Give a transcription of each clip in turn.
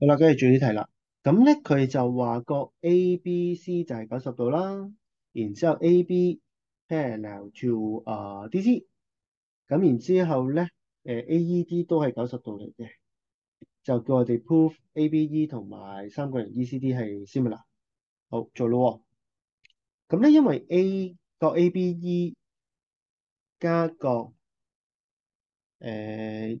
好啦，跟住做呢題啦。咁咧佢就話個 A、B、C 就係九十度啦，然之後 A、B parallel to 啊 DC，咁然之後咧诶 A、E、D 都係九十度嚟嘅，就叫我哋 prove A、B、E 同埋三角形 E、C、D 係 similar。好，做咯喎。咁咧因為 A 個 A、B、E 加個誒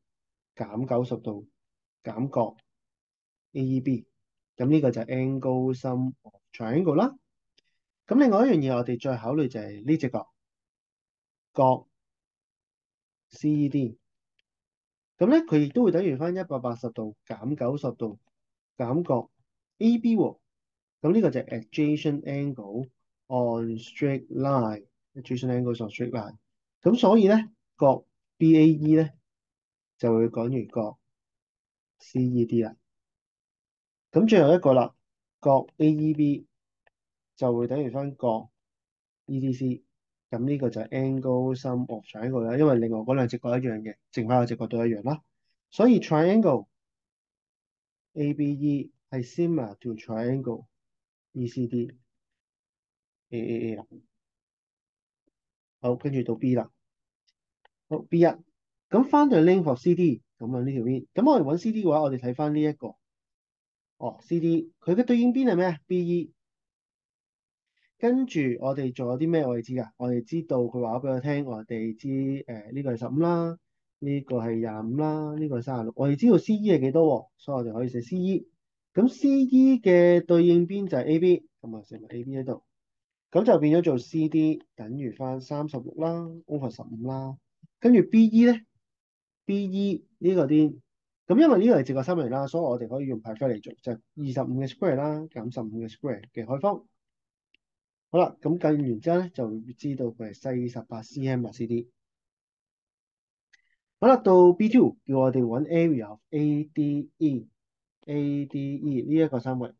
減九十度減角 AEB。咁呢個就係 angle sum of triangle 啦。咁另外一樣嘢，我哋再考慮就係呢隻角角 CED。咁咧，佢亦都會等於翻一百八十度減九十度減角 AB 喎。咁呢個就係 adjacent angle on straight line。adjacent angle on straight line。咁所以咧，角 BAE 咧就會講完角 CED 啦。咁最後一個啦，角 AEB 就會等於翻角 EDC。咁呢個就係 angle sum of triangle 啦，因為另外嗰兩隻角一樣嘅，剩翻個隻角都一樣啦。所以 triangle ABE 係 similar to triangle ECD AAA 啦。好，跟住到 B 啦。好，B 一。咁翻到 link for CD，咁啊呢條邊。咁我哋揾 CD 嘅話，我哋睇翻呢一個。哦，CD 佢嘅對應邊係咩？BE。跟住我哋仲有啲咩我哋知㗎？我哋知道佢話咗俾我聽，我哋知誒呢個係十五啦，呢個係廿五啦，呢個係三十六。我哋知道 CE 係幾多喎？所以我哋可以寫 CE。咁 CE 嘅對應邊就係 AB，咁啊寫埋 AB 喺度。咁就變咗做 CD 等於翻三十六啦，over 十五啦。跟住 BE 咧，BE 呢個啲，咁因為呢個係直角三角形啦，所以我哋可以用 perfect 嚟做，就係二十五嘅 square 啦，減十五嘅 square 嘅開方。好啦，咁計完之後咧，就會知道佢係四十八 cm 或 CD。好啦，到 B two 叫我哋揾 area of ADE，ADE 呢一個三角形。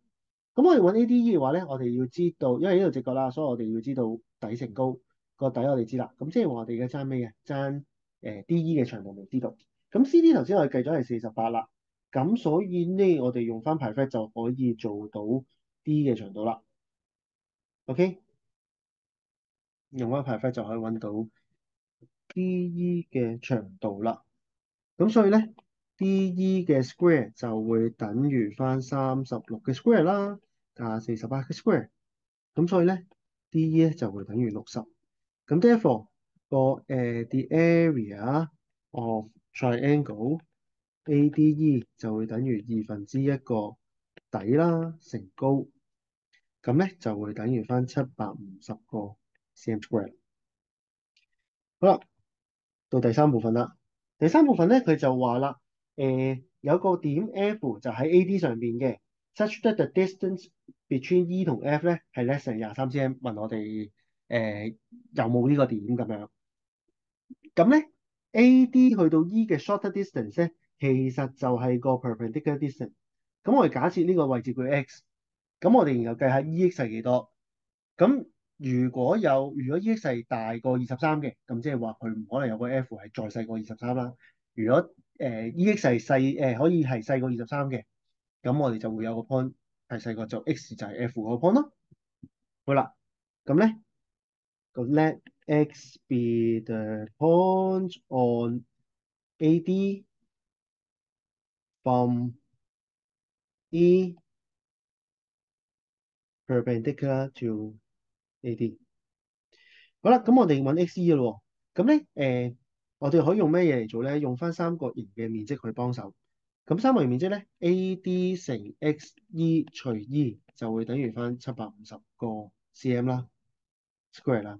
咁我哋揾 ADE 嘅話咧，我哋要知道，因為呢度直角啦，所以我哋要知道底乘高個底我哋知啦。咁即係話我哋而家爭咩嘅？爭誒 DE 嘅長度未知道。咁 CD 頭先我哋計咗係四十八啦，咁所以呢，我哋用翻 perfect 就可以做到 D 嘅長度啦。OK，用翻 perfect 就可以揾到 DE 嘅長度啦。咁所以咧，DE 嘅 square 就會等於翻三十六嘅 square 啦，加四十八嘅 square。咁所以咧，DE 咧就會等於六十。咁 therefore 個誒 the area of triangle ADE 就會等於二分之一個底啦乘高。咁咧就會等於翻七百五十個 cm square。好啦，到第三部分啦。第三部分咧，佢就話啦，誒、有個點 F 就喺 AD 上邊嘅，such that the distance between E 同 F 咧係 less than 廿三 cm。問我哋誒、有冇呢個點咁樣？咁咧 AD 去到 E 嘅 shorter distance 咧，其實就係個 perpendicular distance。咁我哋假設呢個位置叫 x。咁我哋然後計下 E X 係幾多？咁如果有如果 E X 係大過二十三嘅，咁即係話佢唔可能有個 F 係再細過二十三啦。如果誒、E X 係細誒可以係細過二十三嘅，咁我哋就會有個 point 係細過就 X 就係 F 個 point 咯。好啦，咁咧個 let X be the point on AD from E perpendicular to AD。好啦，咁我哋揾 XE 咯。咁咧，誒，我哋可以用咩嘢嚟做咧？用翻三角形嘅面積去幫手。咁三角形面積咧，AD 乘 XE 除 E 就會等於翻七百五十個 cm 啦，square 啦。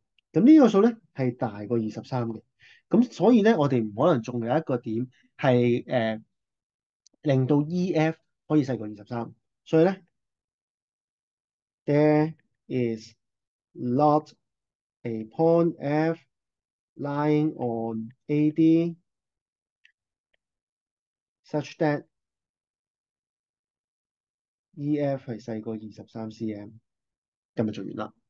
咁呢個數咧係大過二十三嘅。咁所以咧，我哋唔可能仲有一個點係誒、令到 EF 可以細過二十三。所以咧，there is not a point F lying on AD such that EF 係細過二十三 cm。今日做完啦。